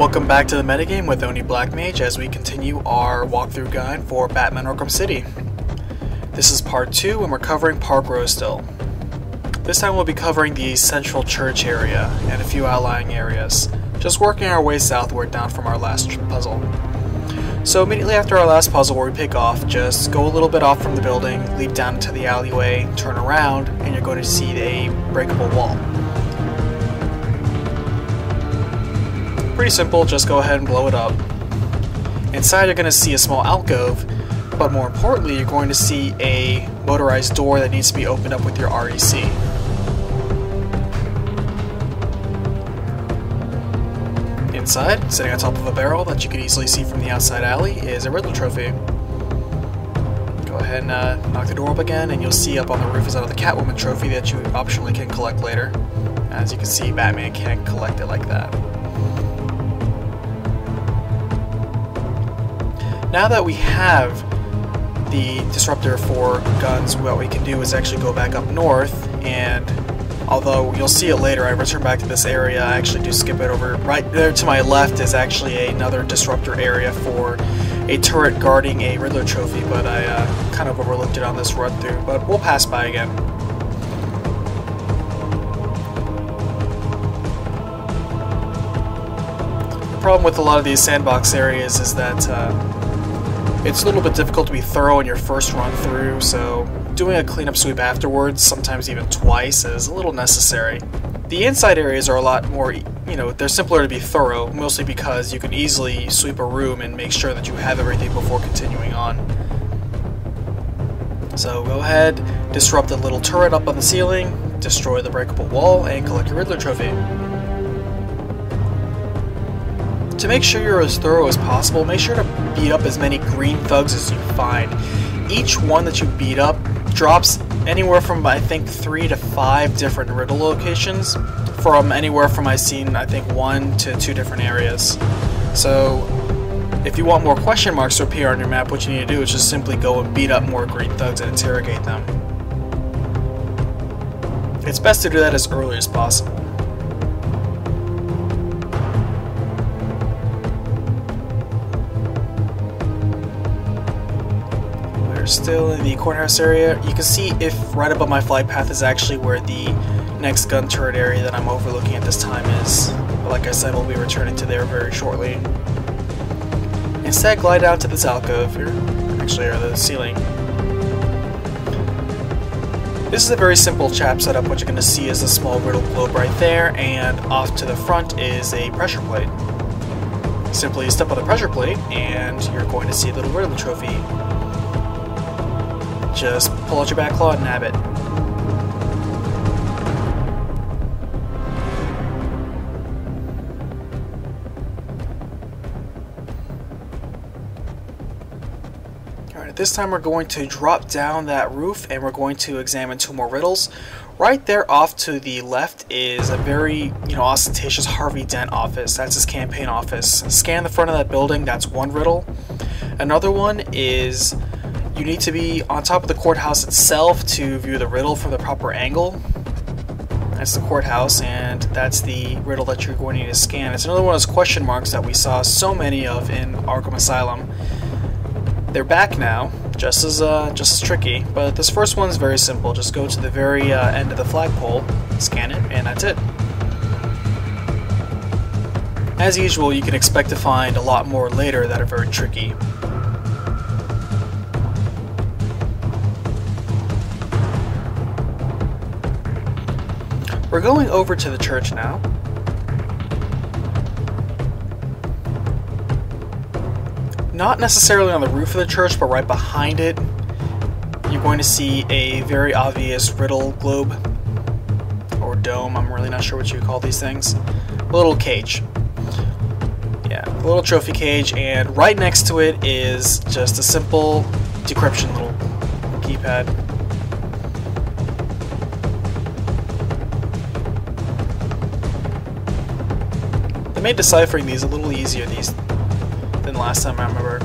Welcome back to the metagame with Oni Black Mage as we continue our walkthrough guide for Batman Arkham City. This is part 2 and we're covering Park Row still. This time we'll be covering the central church area and a few outlying areas, just working our way southward down from our last puzzle. So immediately after our last puzzle where we pick off, just go a little bit off from the building, leap down into the alleyway, turn around, and you're going to see a breakable wall. Pretty simple, just go ahead and blow it up. Inside you're going to see a small alcove, but more importantly you're going to see a motorized door that needs to be opened up with your REC. Inside, sitting on top of a barrel that you can easily see from the outside alley, is a Riddler trophy. Go ahead and uh, knock the door up again, and you'll see up on the roof is another Catwoman trophy that you optionally can collect later. As you can see, Batman can't collect it like that. Now that we have the disruptor for guns, what we can do is actually go back up north and although you'll see it later, I return back to this area, I actually do skip it over. Right there to my left is actually another disruptor area for a turret guarding a Riddler trophy, but I uh, kind of overlooked it on this run through, but we'll pass by again. The problem with a lot of these sandbox areas is that uh, it's a little bit difficult to be thorough in your first run through, so doing a cleanup sweep afterwards, sometimes even twice, is a little necessary. The inside areas are a lot more, you know, they're simpler to be thorough, mostly because you can easily sweep a room and make sure that you have everything before continuing on. So go ahead, disrupt the little turret up on the ceiling, destroy the breakable wall, and collect your Riddler trophy. To make sure you're as thorough as possible, make sure to beat up as many green thugs as you find. Each one that you beat up drops anywhere from, I think, three to five different riddle locations, from anywhere from I've seen, I think, one to two different areas. So, if you want more question marks to appear on your map, what you need to do is just simply go and beat up more green thugs and interrogate them. It's best to do that as early as possible. Still in the courthouse area. You can see if right above my flight path is actually where the next gun turret area that I'm overlooking at this time is. But like I said, we'll be returning to there very shortly. Instead, glide down to this alcove, here, actually, or the ceiling. This is a very simple chap setup. What you're going to see is a small riddle globe right there, and off to the front is a pressure plate. Simply step on the pressure plate, and you're going to see a little riddle trophy just pull out your Batclaw and nab it. Alright, this time we're going to drop down that roof and we're going to examine two more riddles. Right there off to the left is a very, you know, ostentatious Harvey Dent office. That's his campaign office. Scan the front of that building, that's one riddle. Another one is you need to be on top of the courthouse itself to view the riddle from the proper angle. That's the courthouse, and that's the riddle that you're going to need to scan. It's another one of those question marks that we saw so many of in Arkham Asylum. They're back now, just as uh, just as tricky, but this first one's very simple. Just go to the very uh, end of the flagpole, scan it, and that's it. As usual, you can expect to find a lot more later that are very tricky. We're going over to the church now. Not necessarily on the roof of the church, but right behind it, you're going to see a very obvious riddle globe or dome. I'm really not sure what you call these things. A little cage. Yeah, a little trophy cage, and right next to it is just a simple decryption little keypad. They made deciphering these a little easier these than last time I remember.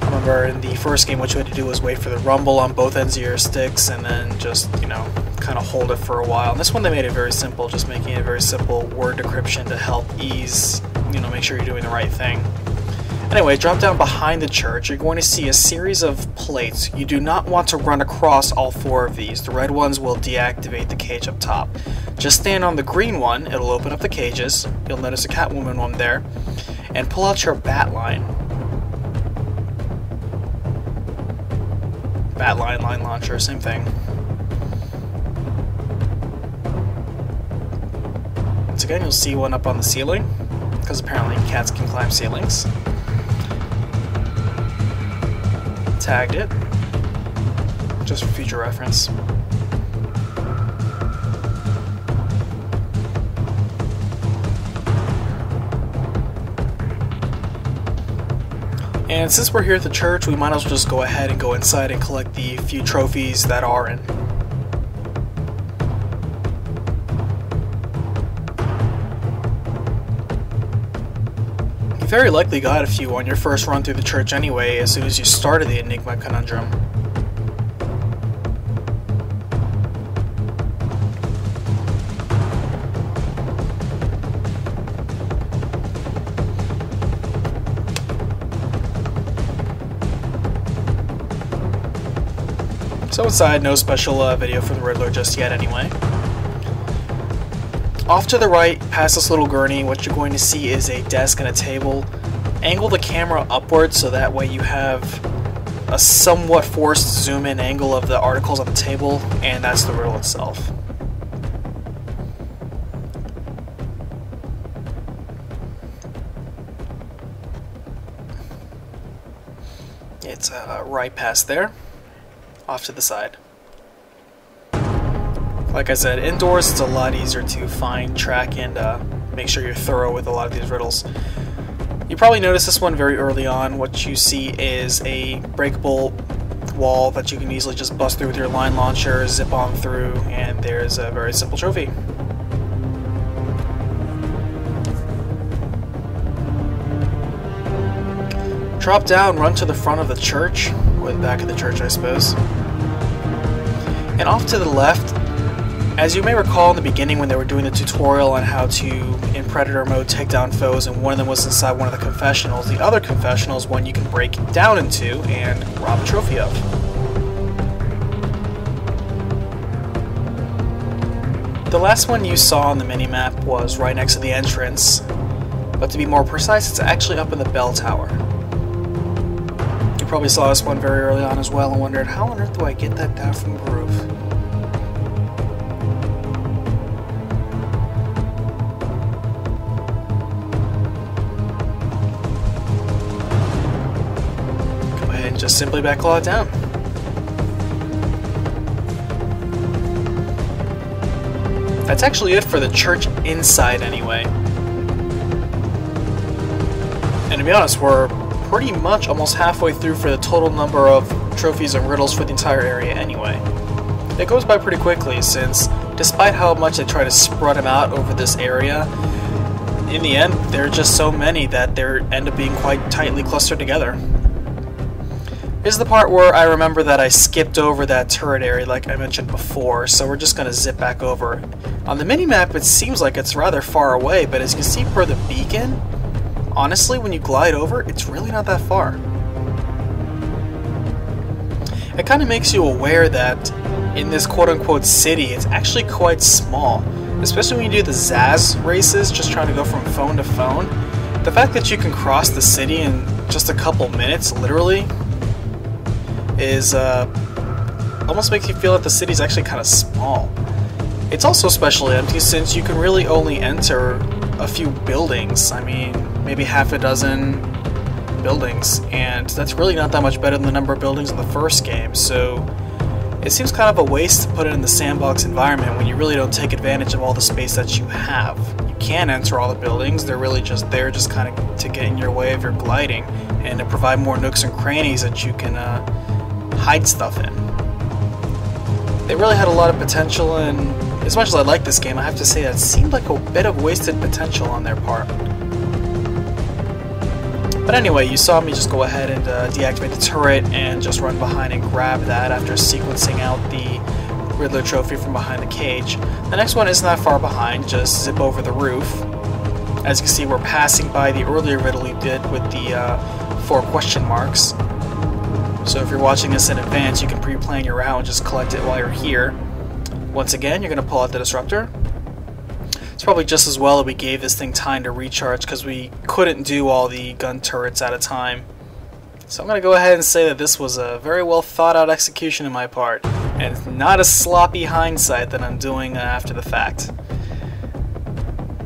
I remember in the first game what you had to do was wait for the rumble on both ends of your sticks and then just, you know, kind of hold it for a while. And this one they made it very simple, just making it very simple word decryption to help ease, you know, make sure you're doing the right thing. Anyway, drop down behind the church. You're going to see a series of plates. You do not want to run across all four of these. The red ones will deactivate the cage up top. Just stand on the green one. It'll open up the cages. You'll notice a Catwoman one there. And pull out your bat line. Bat line, line launcher, same thing. Once again, you'll see one up on the ceiling, because apparently cats can climb ceilings. Tagged it, just for future reference. And since we're here at the church, we might as well just go ahead and go inside and collect the few trophies that are in. Very likely got a few on your first run through the church anyway, as soon as you started the Enigma Conundrum. So inside, no special uh, video for the Riddler just yet anyway. Off to the right, past this little gurney, what you're going to see is a desk and a table. Angle the camera upwards so that way you have a somewhat forced zoom in angle of the articles on the table, and that's the riddle itself. It's uh, right past there, off to the side. Like I said, indoors it's a lot easier to find, track, and uh, make sure you're thorough with a lot of these riddles. You probably noticed this one very early on. What you see is a breakable wall that you can easily just bust through with your line launcher, zip on through, and there's a very simple trophy. Drop down, run to the front of the church, or the back of the church I suppose. And off to the left as you may recall in the beginning when they were doing the tutorial on how to, in Predator mode, take down foes, and one of them was inside one of the confessionals, the other confessional is one you can break down into and rob a trophy of. The last one you saw on the minimap was right next to the entrance, but to be more precise, it's actually up in the bell tower. You probably saw this one very early on as well and wondered, how on earth do I get that down from the roof? Just simply Batclaw it down. That's actually it for the church inside anyway. And to be honest, we're pretty much almost halfway through for the total number of trophies and riddles for the entire area anyway. It goes by pretty quickly since, despite how much they try to spread them out over this area, in the end, there are just so many that they end up being quite tightly clustered together. Here's the part where I remember that I skipped over that turret area like I mentioned before, so we're just going to zip back over. On the minimap, it seems like it's rather far away, but as you can see per the beacon, honestly, when you glide over, it's really not that far. It kind of makes you aware that in this quote-unquote city, it's actually quite small. Especially when you do the Zsasz races, just trying to go from phone to phone. The fact that you can cross the city in just a couple minutes, literally, is uh, almost makes you feel that the city's actually kind of small. It's also especially empty since you can really only enter a few buildings. I mean, maybe half a dozen buildings, and that's really not that much better than the number of buildings in the first game, so it seems kind of a waste to put it in the sandbox environment when you really don't take advantage of all the space that you have. You can enter all the buildings, they're really just there just kind of to get in your way of your gliding, and to provide more nooks and crannies that you can uh, hide stuff in. They really had a lot of potential, and as much as I like this game, I have to say that seemed like a bit of wasted potential on their part. But anyway, you saw me just go ahead and uh, deactivate the turret and just run behind and grab that after sequencing out the Riddler trophy from behind the cage. The next one isn't that far behind, just zip over the roof. As you can see, we're passing by the earlier riddle we did with the uh, four question marks. So if you're watching this in advance, you can pre-plan your route and just collect it while you're here. Once again, you're going to pull out the disruptor. It's probably just as well that we gave this thing time to recharge because we couldn't do all the gun turrets at a time. So I'm going to go ahead and say that this was a very well thought out execution on my part, and not a sloppy hindsight that I'm doing after the fact.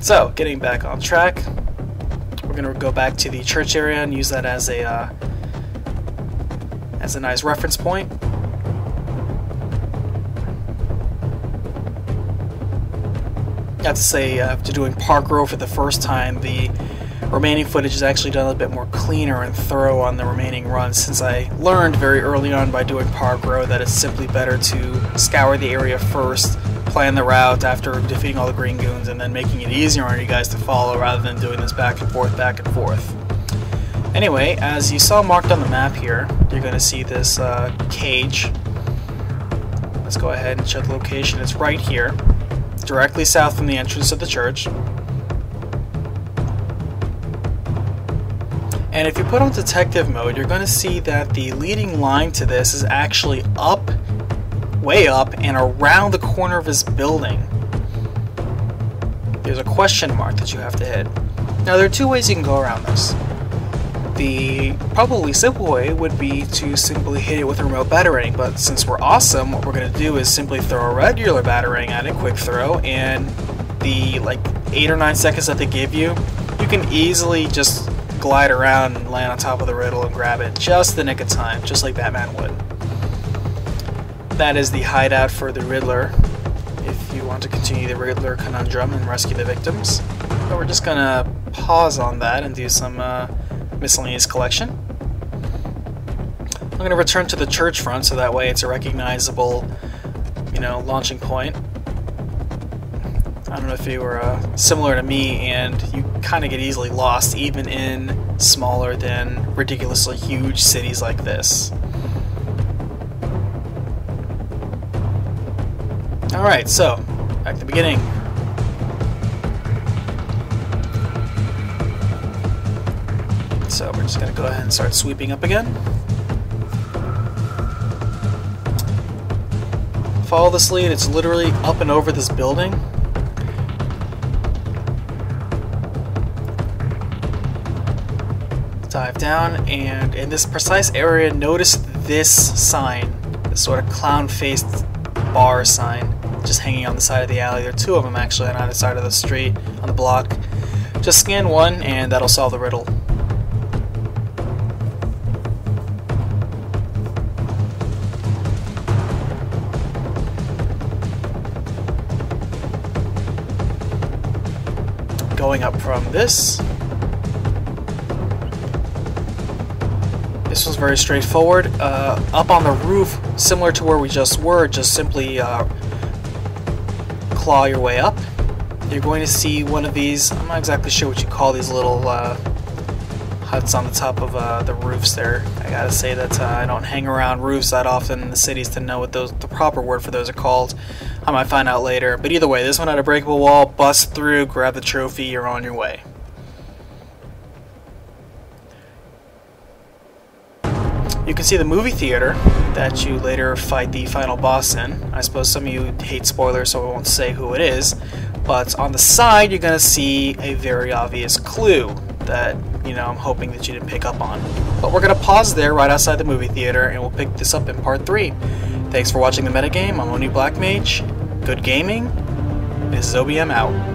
So, getting back on track, we're going to go back to the church area and use that as a uh, as a nice reference point. I have to say, uh, after doing Park Row for the first time, the remaining footage is actually done a bit more cleaner and thorough on the remaining runs since I learned very early on by doing Park Row that it's simply better to scour the area first, plan the route after defeating all the green goons, and then making it easier on you guys to follow rather than doing this back and forth, back and forth. Anyway, as you saw marked on the map here, you're going to see this uh, cage. Let's go ahead and check the location. It's right here, directly south from the entrance of the church. And if you put on detective mode, you're going to see that the leading line to this is actually up, way up, and around the corner of this building. There's a question mark that you have to hit. Now there are two ways you can go around this. The probably simple way would be to simply hit it with a remote Batarang, but since we're awesome, what we're going to do is simply throw a regular Batarang at it, quick throw, and the like 8 or 9 seconds that they give you, you can easily just glide around and land on top of the riddle and grab it just the nick of time, just like Batman would. That is the hideout for the Riddler, if you want to continue the Riddler conundrum and rescue the victims. But we're just gonna pause on that and do some uh, miscellaneous collection. I'm gonna return to the church front so that way it's a recognizable, you know, launching point. I don't know if you were uh, similar to me and you kind of get easily lost even in smaller than ridiculously huge cities like this. Alright, so, back to the beginning. Just to go ahead and start sweeping up again. Follow this lead, it's literally up and over this building. dive down, and in this precise area, notice this sign, this sort of clown-faced bar sign, just hanging on the side of the alley. There are two of them actually on either side of the street, on the block. Just scan one, and that'll solve the riddle. Going up from this, This was very straightforward. Uh, up on the roof, similar to where we just were, just simply uh, claw your way up. You're going to see one of these, I'm not exactly sure what you call these little uh, huts on the top of uh, the roofs there. I gotta say that uh, I don't hang around roofs that often in the cities to know what those the proper word for those are called. I might find out later. But either way, this one had a breakable wall, bust through, grab the trophy, you're on your way. You can see the movie theater that you later fight the final boss in. I suppose some of you hate spoilers, so I won't say who it is. But on the side, you're going to see a very obvious clue that, you know, I'm hoping that you didn't pick up on. But we're going to pause there right outside the movie theater, and we'll pick this up in part 3. Thanks for watching the metagame. I'm Oni Black Mage. Good gaming. This is OBM out.